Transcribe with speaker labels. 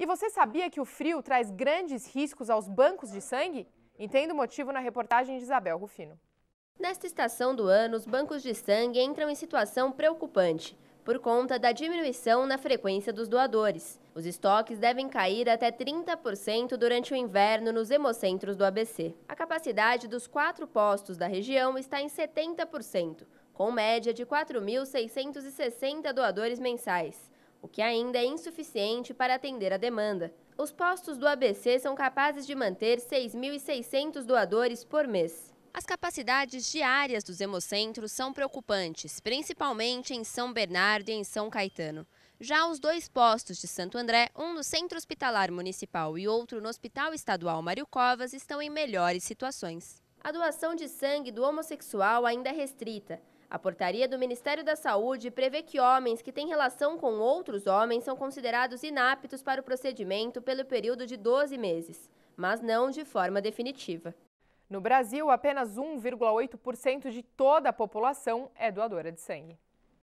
Speaker 1: E você sabia que o frio traz grandes riscos aos bancos de sangue? Entenda o motivo na reportagem de Isabel Rufino.
Speaker 2: Nesta estação do ano, os bancos de sangue entram em situação preocupante por conta da diminuição na frequência dos doadores. Os estoques devem cair até 30% durante o inverno nos hemocentros do ABC. A capacidade dos quatro postos da região está em 70%, com média de 4.660 doadores mensais o que ainda é insuficiente para atender a demanda. Os postos do ABC são capazes de manter 6.600 doadores por mês. As capacidades diárias dos hemocentros são preocupantes, principalmente em São Bernardo e em São Caetano. Já os dois postos de Santo André, um no Centro Hospitalar Municipal e outro no Hospital Estadual Mário Covas, estão em melhores situações. A doação de sangue do homossexual ainda é restrita. A portaria do Ministério da Saúde prevê que homens que têm relação com outros homens são considerados inaptos para o procedimento pelo período de 12 meses, mas não de forma definitiva.
Speaker 1: No Brasil, apenas 1,8% de toda a população é doadora de sangue.